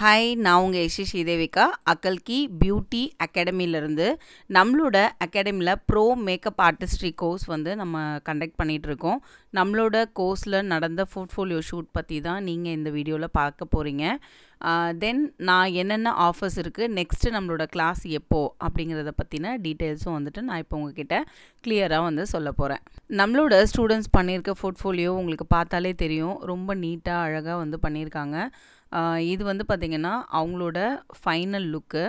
Hi நான் உங்கள் யஷி Sridevika. அக்கல்கி beauty அகாடமியிலேருந்து நம்மளோட அகாடமியில் ப்ரோ மேக்கப் ஆர்டிஸ்ட்ரி கோர்ஸ் வந்து நம்ம கண்டக்ட் பண்ணிகிட்ருக்கோம் நம்மளோட கோர்ஸில் நடந்த போர்ட்ஃபோலியோ ஷூட் பற்றி தான் நீங்கள் இந்த வீடியோவில் பார்க்க போகிறீங்க தென் நான் என்னென்ன ஆஃபர்ஸ் இருக்குது நெக்ஸ்ட்டு நம்மளோட கிளாஸ் எப்போது அப்படிங்கிறத பற்றின டீட்டெயில்ஸும் வந்துட்டு நான் இப்போ உங்ககிட்ட கிளியராக வந்து சொல்ல போகிறேன் நம்மளோட ஸ்டூடெண்ட்ஸ் பண்ணியிருக்க போர்ட்ஃபோலியோ உங்களுக்கு பார்த்தாலே தெரியும். ரொம்ப நீட்டாக அழகாக வந்து பண்ணியிருக்காங்க இது வந்து பார்த்திங்கன்னா அவங்களோட ஃபைனல் லுக்கு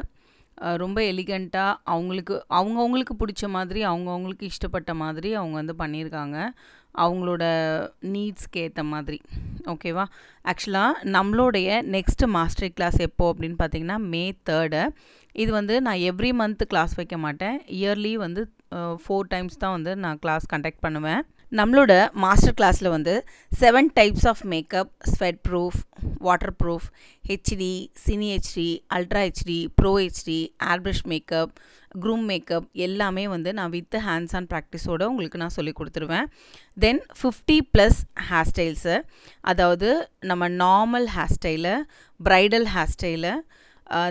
ரொம்ப எலிகண்ட்டாக அவங்களுக்கு அவங்கவுங்களுக்கு பிடிச்ச மாதிரி அவங்கவுங்களுக்கு இஷ்டப்பட்ட மாதிரி அவங்க வந்து பண்ணியிருக்காங்க. அவங்களோட நீட்ஸ்க்கு ஏற்ற மாதிரி. ஓகேவா ஆக்சுவலாக நம்மளுடைய நெக்ஸ்ட் மாஸ்டர் கிளாஸ் எப்போ அப்படின்னு பார்த்தீங்கன்னா மே தேர்டு இது வந்து நான் எவ்ரி மந்த் கிளாஸ் வைக்க மாட்டேன். இயர்லி வந்து ஃபோர் டைம்ஸ் தான் வந்து நான் கிளாஸ் கண்டக்ட் பண்ணுவேன். நம்மளோட மாஸ்டர் கிளாஸில் வந்து seven types of makeup sweat proof water proof HD cine HD ultra HD pro HD airbrush makeup groom makeup எல்லாமே வந்து நான் வித் ஹேண்ட்ஸ் ஆன் ப்ராக்டிஸோடு உங்களுக்கு நான் சொல்லி கொடுத்துருவேன். Then fifty plus hair styles அதாவது நம்ம normal hair style bridal hair style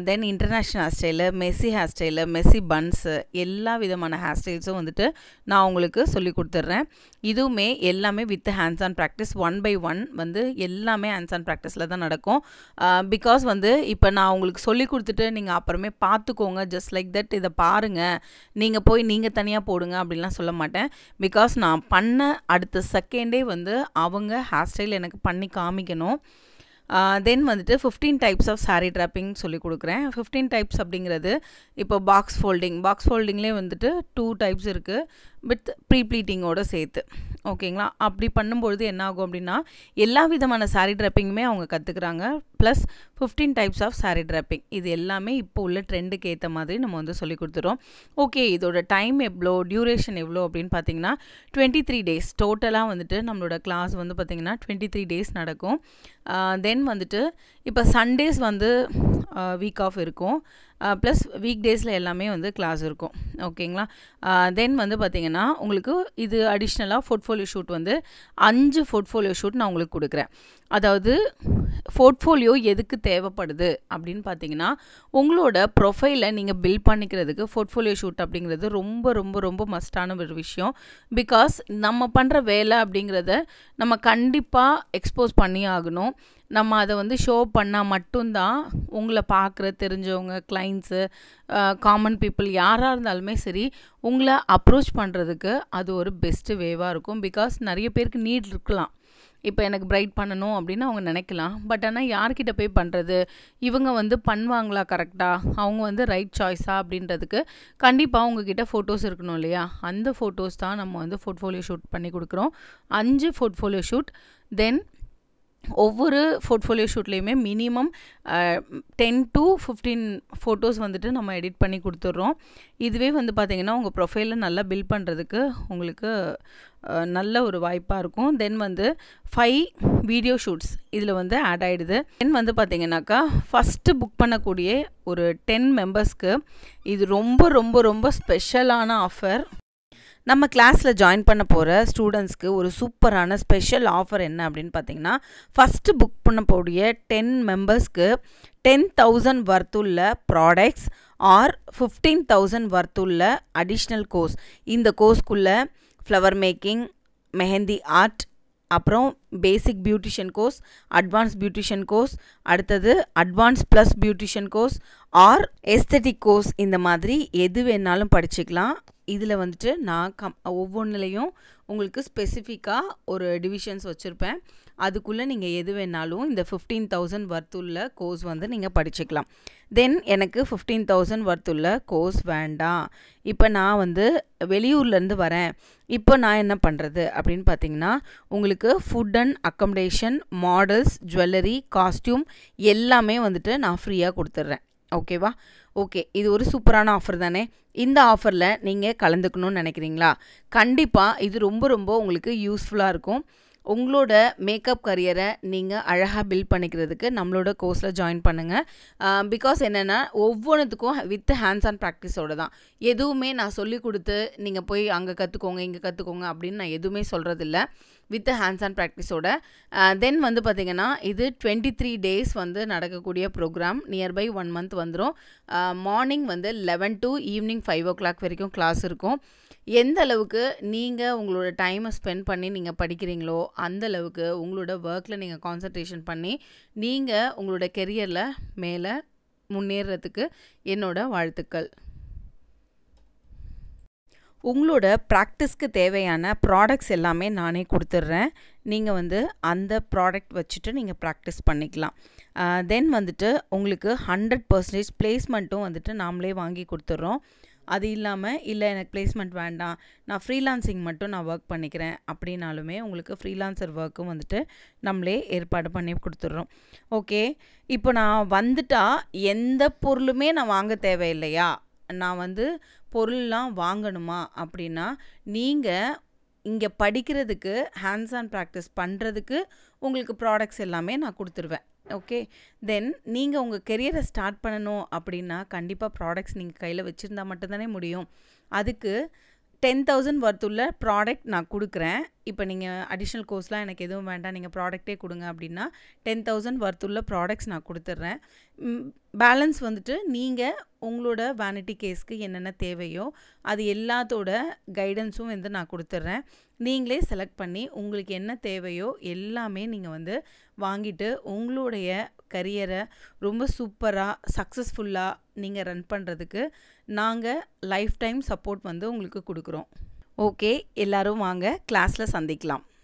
then international hair style messy hair style messy buns எல்லா விதமான ஹேர் ஸ்டைல்ஸும் வந்துட்டு நான் உங்களுக்கு சொல்லி கொடுத்துட்றேன். இதுவுமே எல்லாமே with hands on practice one by one வந்து எல்லாமே ஹேண்ட்ஸ் ஆன் ப்ராக்டிஸில் தான் நடக்கும். Uh, பிகாஸ் வந்து இப்போ நான் உங்களுக்கு சொல்லி கொடுத்துட்டு நீங்கள் அப்புறமே பார்த்துக்கோங்க ஜஸ்ட் லைக் தட் இதை பாருங்கள் நீங்கள் போய் நீங்கள் தனியாக போடுங்க அப்படின்லாம் சொல்ல மாட்டேன். பிகாஸ் நான் பண்ண அடுத்த செகண்டே வந்து அவங்க ஹேர் ஸ்டைல் எனக்கு பண்ணி காமிக்கணும். தென் வந்துட்டு fifteen types of sari draping சொல்லி கொடுக்குறேன். ஃபிஃப்டீன் டைப்ஸ் அப்படிங்கிறது இப்போ பாக்ஸ் ஃபோல்டிங் பாக்ஸ் ஃபோல்டிங்லேயே வந்துட்டு டூ டைப்ஸ் இருக்குது வித் ப்ரீ ப்ளீட்டிங்கோடு சேர்த்து. ஓகேங்களா அப்படி பண்ணும்பொழுது என்ன ஆகும் அப்படின்னா எல்லா விதமான சாரீ ட்ராப்பிங்குமே அவங்க கற்றுக்குறாங்க plus fifteen types of sari draping இது எல்லாமே இப்போ உள்ள ட்ரெண்டுக்கு ஏற்ற மாதிரி நம்ம வந்து சொல்லி கொடுத்துறோம் ஓகே இதோட டைம் எவ்வளோ டியூரேஷன் எவ்வளோ அப்படின்னு பார்த்தீங்கன்னா டுவெண்ட்டி த்ரீ டேஸ் டோட்டலாக வந்துட்டு நம்மளோட கிளாஸ் வந்து பார்த்திங்கன்னா டுவெண்ட்டி த்ரீ டேஸ் நடக்கும் தென் வந்துட்டு இப்போ சண்டேஸ் வந்து வீக் ஆஃப் இருக்கும். ப்ளஸ் வீக் டேஸில் எல்லாமே வந்து கிளாஸ் இருக்கும். ஓகேங்களா தென் வந்து பார்த்திங்கன்னா உங்களுக்கு இது அடிஷ்னலாக ஃபோர்ட்ஃபோலியோ ஷூட் வந்து அஞ்சு ஃபோர்ட்ஃபோலியோ ஷூட் நான் உங்களுக்கு கொடுக்குறேன். அதாவது ஃபோர்ட்ஃபோலியோ எதுக்கு தேவைப்படுது அப்படின்னு பார்த்தீங்கன்னா உங்களோட ப்ரொஃபைலை நீங்கள் பில்ட் பண்ணிக்கிறதுக்கு ஃபோர்ட்ஃபோலியோ ஷூட் அப்படிங்கிறது ரொம்ப ரொம்ப ரொம்ப மஸ்டான ஒரு விஷயம். பிகாஸ் நம்ம பண்ணுற வேலை அப்படிங்கிறத நம்ம கண்டிப்பாக எக்ஸ்போஸ் பண்ணி ஆகணும். நம்ம அதை வந்து ஷோ பண்ணால் மட்டும்தான் உங்களை பார்க்குற தெரிஞ்சவங்க கிளைண்ட்ஸு காமன் பீப்புள் யாராக இருந்தாலுமே சரி உங்களை அப்ரோச் பண்ணுறதுக்கு அது ஒரு பெஸ்ட்டு வேவாக இருக்கும். பிகாஸ் நிறைய பேருக்கு நீட் இருக்கலாம். இப்போ எனக்கு பிரைட் பண்ணணும் அப்படின்னு அவங்க நினைக்கலாம். பட் ஆனால் யார்கிட்ட போய் பண்ணுறது இவங்க வந்து பண்ணுவாங்களா கரெக்டாக அவங்க வந்து ரைட் சாய்ஸா அப்படின்றதுக்கு கண்டிப்பாக அவங்கக்கிட்ட ஃபோட்டோஸ் இருக்கணும் இல்லையா? அந்த ஃபோட்டோஸ் தான் நம்ம வந்து ஃபோர்ட்ஃபோலியோ ஷூட் பண்ணி கொடுக்குறோம். அஞ்சு ஃபோர்ட்ஃபோலியோ ஷூட் தென் ஒவ்வொரு portfolio ஷூட்லேயுமே minimum ten to fifteen photos வந்துட்டு நம்ம எடிட் பண்ணி கொடுத்துட்றோம். இதுவே வந்து பார்த்திங்கன்னா உங்கள் ப்ரொஃபைலில் நல்லா பில்ட் பண்ணுறதுக்கு உங்களுக்கு நல்ல ஒரு வாய்ப்பாக இருக்கும். தென் வந்து ஃபைவ் வீடியோ ஷூட்ஸ் இதில் வந்து ஆட் ஆகிடுது தென் வந்து பார்த்திங்கனாக்கா ஃபஸ்ட்டு புக் பண்ணக்கூடிய ஒரு டென் மெம்பர்ஸ்க்கு இது ரொம்ப ரொம்ப ரொம்ப ஸ்பெஷலான ஆஃபர் நம்ம கிளாஸில் ஜாயின் பண்ண போகிற ஸ்டூடெண்ட்ஸ்க்கு ஒரு சூப்பரான ஸ்பெஷல் ஆஃபர் என்ன அப்படின்னு பார்த்தீங்கன்னா ஃபஸ்ட்டு புக் பண்ண போடிய டென் மெம்பர்ஸ்க்கு டென் தௌசண்ட் வர்த்துள்ள ப்ராடக்ட்ஸ் ஆர் ஃபிஃப்டீன் தௌசண்ட் வர்த்துள்ள அடிஷ்னல் கோர்ஸ் இந்த கோர்ஸ்க்குள்ளே ஃப்ளவர் மேக்கிங் மெஹந்தி ஆர்ட் அப்புறம் basic beautician course advance beautician course அடுத்தது advance plus beautician course or aesthetic course இந்த மாதிரி எது வேணாலும் படிச்சுக்கலாம். இதில் வந்துட்டு நான் கம் ஒவ்வொன்றுலேயும் உங்களுக்கு ஸ்பெசிஃபிக்காக ஒரு டிவிஷன்ஸ் வச்சுருப்பேன். அதுக்குள்ளே நீங்கள் எது வேணாலும் இந்த ஃபிஃப்டீன் தௌசண்ட் வர்த்துள்ள கோர்ஸ் வந்து நீங்கள் படிச்சுக்கலாம். தென் எனக்கு ஃபிஃப்டீன் தௌசண்ட் வர்த்துள்ள கோர்ஸ் வேண்டாம். இப்போ நான் வந்து வெளியூர்லேருந்து வரேன். இப்போ நான் என்ன பண்ணுறது அப்படின்னு பார்த்தீங்கன்னா உங்களுக்கு food and accommodation models jewellery costume எல்லாமே வந்துட்டு நான் ஃப்ரீயாக கொடுத்துட்றேன். ஓகேவா ஓகே இது ஒரு சூப்பரான ஆஃபர் தானே? இந்த ஆஃபரில் நீங்கள் கலந்துக்கணும்னு நினைக்கிறீங்களா? கண்டிப்பாக இது ரொம்ப ரொம்ப உங்களுக்கு யூஸ்ஃபுல்லாக இருக்கும். உங்களோட மேக்கப் கரியரை நீங்கள் அழகாக பில்ட் பண்ணிக்கிறதுக்கு நம்மளோட கோர்ஸில் ஜாயின் பண்ணுங்கள் பிகாஸ் என்னென்னா ஒவ்வொன்றுத்துக்கும் வித் ஹேண்ட்ஸ் ஆன் ப்ராக்டிஸோட தான். எதுவுமே நான் சொல்லி கொடுத்து நீங்கள் போய் அங்கே கற்றுக்கோங்க இங்கே கற்றுக்கோங்க அப்படின்னு நான் எதுவுமே சொல்கிறதில்ல வித் ஹேண்ட்ஸ் ஆன் ப்ராக்டிஸோட தென் வந்து பார்த்திங்கன்னா இது டுவெண்ட்டி த்ரீ டேஸ் வந்து நடக்கக்கூடிய ப்ரோக்ராம் நியர்பை ஒன் மந்த் வந்துடும் மார்னிங் வந்து eleven to evening five o'clock வரைக்கும் கிளாஸ் இருக்கும். எந்த அளவுக்கு நீங்கள் உங்களோட டைமை ஸ்பெண்ட் பண்ணி நீங்கள் படிக்கிறீங்களோ அந்த அளவுக்கு உங்களோட ஒர்க்கில் நீங்கள் கான்சன்ட்ரேஷன் பண்ணி நீங்கள் உங்களோட கெரியரில் மேலே முன்னேறதுக்கு என்னோட வாழ்த்துக்கள். உங்களோட ப்ராக்டிஸ்க்கு தேவையான ப்ராடக்ட்ஸ் எல்லாமே நானே கொடுத்துட்றேன். நீங்கள் வந்து அந்த ப்ராடக்ட் வச்சுட்டு நீங்கள் ப்ராக்டிஸ் பண்ணிக்கலாம். தென் வந்துட்டு உங்களுக்கு ஹண்ட்ரட் பர்சன்டேஜ் ப்ளேஸ்மெண்ட்டும் வந்துட்டு நாமளே வாங்கி கொடுத்துட்றோம். அது இல்லாமல் இல்லை எனக்கு பிளேஸ்மெண்ட் வேண்டாம். நான் ஃப்ரீலான்சிங் மட்டும் நான் ஒர்க் பண்ணிக்கிறேன். அப்படின்னாலுமே உங்களுக்கு ஃப்ரீலான்சர் ஒர்க்கும் வந்துட்டு நம்மளே ஏற்பாடு பண்ணி கொடுத்துட்றோம். ஓகே இப்போ நான் வந்துட்டால் எந்த பொருளுமே நான் வாங்க தேவையில்லையா? நான் வந்து பொருள்லாம் வாங்கணுமா? அப்படின்னா நீங்கள் இங்கே படிக்கிறதுக்கு ஹேண்ட்ஸ் ஆன் ப்ராக்டிஸ் பண்ணுறதுக்கு உங்களுக்கு ப்ராடக்ட்ஸ் எல்லாமே நான் கொடுத்துருவேன். ஓகே. தென் நீங்கள் உங்கள் கெரியரை ஸ்டார்ட் பண்ணணும் அப்படின்னா கண்டிப்பாக ப்ராடக்ட்ஸ் நீங்கள் கையில் வச்சுருந்தா மட்டும்தானே முடியும். அதுக்கு டென் தௌசண்ட் ஒர்த்துள்ள ப்ராடக்ட் நான் கொடுக்குறேன். இப்போ நீங்கள் அடிஷ்னல் கோர்ஸ்லாம் எனக்கு எதுவும் வேண்டாம் நீங்கள் ப்ராடக்ட்டே கொடுங்க அப்படின்னா டென் தௌசண்ட் ஒர்த்துள்ள ப்ராடக்ட்ஸ் நான் கொடுத்துட்றேன் பேலன்ஸ் வந்துட்டு நீங்கள் உங்களோட வேனிட்டி கேஸ்க்கு என்னென்ன தேவையோ அது எல்லாத்தோட கைடன்ஸும் வந்து நான் கொடுத்துட்றேன் நீங்களே செலக்ட் பண்ணி உங்களுக்கு என்ன தேவையோ எல்லாமே நீங்கள் வந்து வாங்கிட்டு உங்களுடைய கரியரை ரொம்ப சூப்பராக சக்ஸஸ்ஃபுல்லாக நீங்கள் ரன் பண்ணுறதுக்கு நாங்கள் லைஃப் டைம் சப்போர்ட் வந்து உங்களுக்கு கொடுக்குறோம். ஓகே எல்லோரும் வாங்க கிளாஸில் சந்திக்கலாம்.